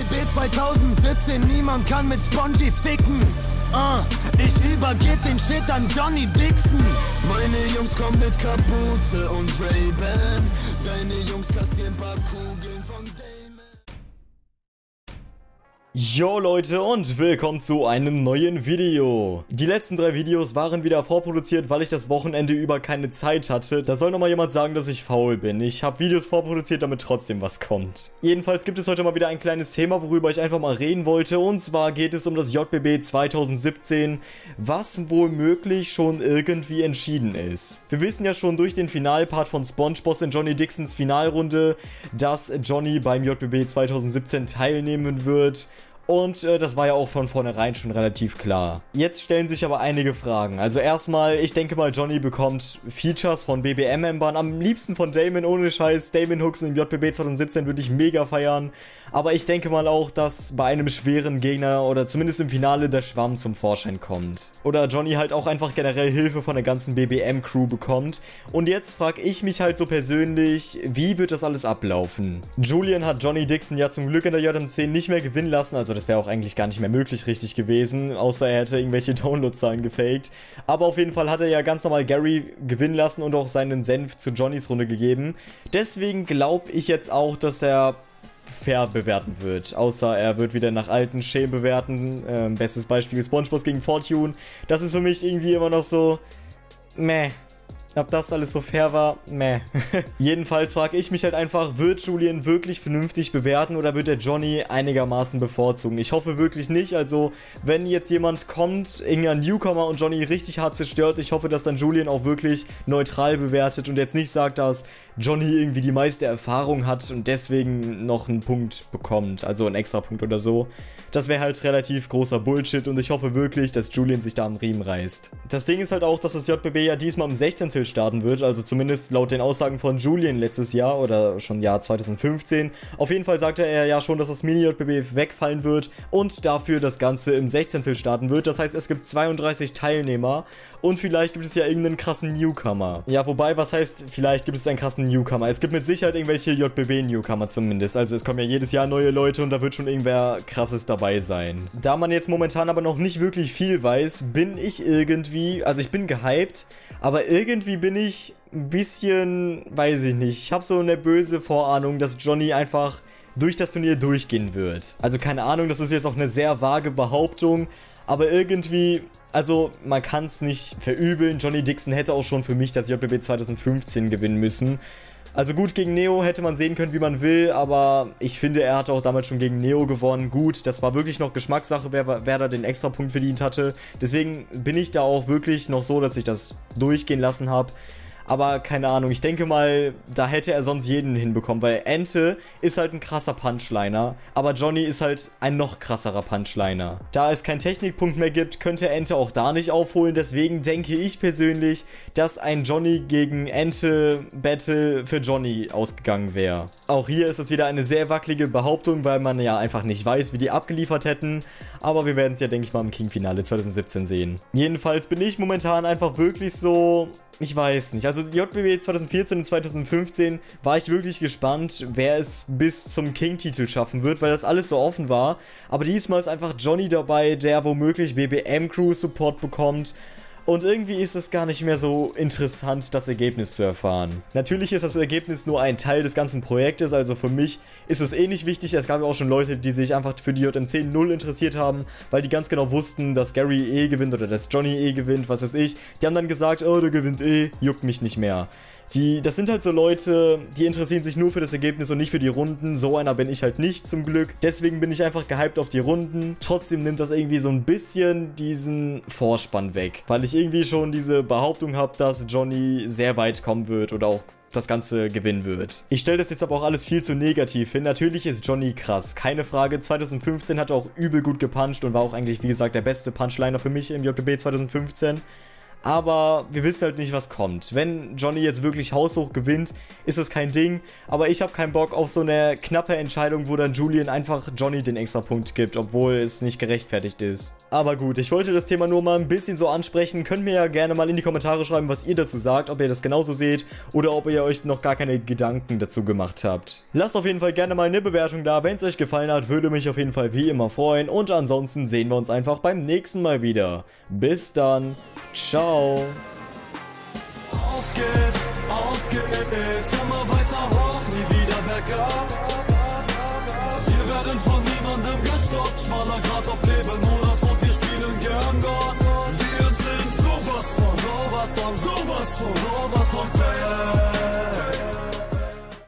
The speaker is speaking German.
JBB 2017, niemand kann mit Spongy ficken. Uh, ich übergeb den Shit an Johnny Dixon. Meine Jungs kommen mit Kapuze und Ray-Ban. Deine Jungs kassieren paar Kugeln von Damon. Jo Leute und willkommen zu einem neuen Video. Die letzten drei Videos waren wieder vorproduziert, weil ich das Wochenende über keine Zeit hatte. Da soll nochmal jemand sagen, dass ich faul bin. Ich habe Videos vorproduziert, damit trotzdem was kommt. Jedenfalls gibt es heute mal wieder ein kleines Thema, worüber ich einfach mal reden wollte. Und zwar geht es um das JBB 2017, was wohl möglich schon irgendwie entschieden ist. Wir wissen ja schon durch den Finalpart von Spongeboss in Johnny Dixons Finalrunde, dass Johnny beim JBB 2017 teilnehmen wird. Und äh, das war ja auch von vornherein schon relativ klar. Jetzt stellen sich aber einige Fragen. Also erstmal, ich denke mal, Johnny bekommt Features von BBM-Membern. Am liebsten von Damon, ohne Scheiß. Damon Hooks im JBB 2017 würde ich mega feiern. Aber ich denke mal auch, dass bei einem schweren Gegner oder zumindest im Finale der Schwamm zum Vorschein kommt. Oder Johnny halt auch einfach generell Hilfe von der ganzen BBM-Crew bekommt. Und jetzt frage ich mich halt so persönlich, wie wird das alles ablaufen? Julian hat Johnny Dixon ja zum Glück in der JM10 nicht mehr gewinnen lassen, also das wäre auch eigentlich gar nicht mehr möglich richtig gewesen, außer er hätte irgendwelche Downloadzahlen gefaked. Aber auf jeden Fall hat er ja ganz normal Gary gewinnen lassen und auch seinen Senf zu Johnnys Runde gegeben. Deswegen glaube ich jetzt auch, dass er fair bewerten wird. Außer er wird wieder nach alten Schemen bewerten. Ähm, bestes Beispiel ist Spongebob gegen Fortune. Das ist für mich irgendwie immer noch so... Meh. Ob das alles so fair war, meh. Jedenfalls frage ich mich halt einfach, wird Julian wirklich vernünftig bewerten oder wird er Johnny einigermaßen bevorzugen? Ich hoffe wirklich nicht, also wenn jetzt jemand kommt, irgendein Newcomer und Johnny richtig hart zerstört, ich hoffe, dass dann Julian auch wirklich neutral bewertet und jetzt nicht sagt, dass Johnny irgendwie die meiste Erfahrung hat und deswegen noch einen Punkt bekommt, also einen extra Punkt oder so. Das wäre halt relativ großer Bullshit und ich hoffe wirklich, dass Julian sich da am Riemen reißt. Das Ding ist halt auch, dass das JBB ja diesmal im 16. April starten wird, also zumindest laut den Aussagen von Julian letztes Jahr oder schon Jahr 2015. Auf jeden Fall sagte er ja schon, dass das Mini-JBB wegfallen wird und dafür das Ganze im 16. starten wird. Das heißt, es gibt 32 Teilnehmer und vielleicht gibt es ja irgendeinen krassen Newcomer. Ja, wobei, was heißt, vielleicht gibt es einen krassen Newcomer? Es gibt mit Sicherheit irgendwelche JBB-Newcomer zumindest. Also es kommen ja jedes Jahr neue Leute und da wird schon irgendwer krasses dabei sein. Da man jetzt momentan aber noch nicht wirklich viel weiß, bin ich irgendwie, also ich bin gehypt, aber irgendwie irgendwie bin ich ein bisschen, weiß ich nicht, ich habe so eine böse Vorahnung, dass Johnny einfach durch das Turnier durchgehen wird. Also keine Ahnung, das ist jetzt auch eine sehr vage Behauptung, aber irgendwie, also man kann es nicht verübeln. Johnny Dixon hätte auch schon für mich das JBB 2015 gewinnen müssen. Also gut, gegen Neo hätte man sehen können, wie man will, aber ich finde, er hat auch damals schon gegen Neo gewonnen. Gut, das war wirklich noch Geschmackssache, wer, wer da den Extrapunkt verdient hatte. Deswegen bin ich da auch wirklich noch so, dass ich das durchgehen lassen habe. Aber keine Ahnung, ich denke mal, da hätte er sonst jeden hinbekommen, weil Ente ist halt ein krasser Punchliner, aber Johnny ist halt ein noch krasserer Punchliner. Da es keinen Technikpunkt mehr gibt, könnte Ente auch da nicht aufholen, deswegen denke ich persönlich, dass ein Johnny gegen Ente Battle für Johnny ausgegangen wäre. Auch hier ist es wieder eine sehr wackelige Behauptung, weil man ja einfach nicht weiß, wie die abgeliefert hätten, aber wir werden es ja, denke ich mal, im King-Finale 2017 sehen. Jedenfalls bin ich momentan einfach wirklich so ich weiß nicht. Also JBB 2014 und 2015 war ich wirklich gespannt, wer es bis zum King-Titel schaffen wird, weil das alles so offen war. Aber diesmal ist einfach Johnny dabei, der womöglich BBM-Crew-Support bekommt. Und irgendwie ist es gar nicht mehr so interessant, das Ergebnis zu erfahren. Natürlich ist das Ergebnis nur ein Teil des ganzen Projektes, also für mich ist es eh nicht wichtig. Es gab ja auch schon Leute, die sich einfach für die JMC 0 interessiert haben, weil die ganz genau wussten, dass Gary eh gewinnt oder dass Johnny eh gewinnt, was weiß ich. Die haben dann gesagt, oh, der gewinnt eh, juckt mich nicht mehr. Die, das sind halt so Leute, die interessieren sich nur für das Ergebnis und nicht für die Runden. So einer bin ich halt nicht zum Glück. Deswegen bin ich einfach gehypt auf die Runden. Trotzdem nimmt das irgendwie so ein bisschen diesen Vorspann weg. Weil ich irgendwie schon diese Behauptung habe, dass Johnny sehr weit kommen wird oder auch das Ganze gewinnen wird. Ich stelle das jetzt aber auch alles viel zu negativ hin. Natürlich ist Johnny krass, keine Frage. 2015 hat er auch übel gut gepuncht und war auch eigentlich, wie gesagt, der beste Punchliner für mich im JBB 2015. aber wir wissen halt nicht, was kommt. Wenn Johnny jetzt wirklich haushoch gewinnt, ist das kein Ding, aber ich habe keinen Bock auf so eine knappe Entscheidung, wo dann Julian einfach Johnny den extra Punkt gibt, obwohl es nicht gerechtfertigt ist. Aber gut, ich wollte das Thema nur mal ein bisschen so ansprechen. Könnt mir ja gerne mal in die Kommentare schreiben, was ihr dazu sagt, ob ihr das genauso seht oder ob ihr euch noch gar keine Gedanken dazu gemacht habt. Lasst auf jeden Fall gerne mal eine Bewertung da, wenn es euch gefallen hat, würde mich auf jeden Fall wie immer freuen und ansonsten sehen wir uns einfach beim nächsten Mal wieder. Bis dann, ciao. Auf geht's, auf geht's, immer weiter hoch, nie wieder bergab. Wir werden von niemandem gestoppt, schmaler Grad, ob Leben oder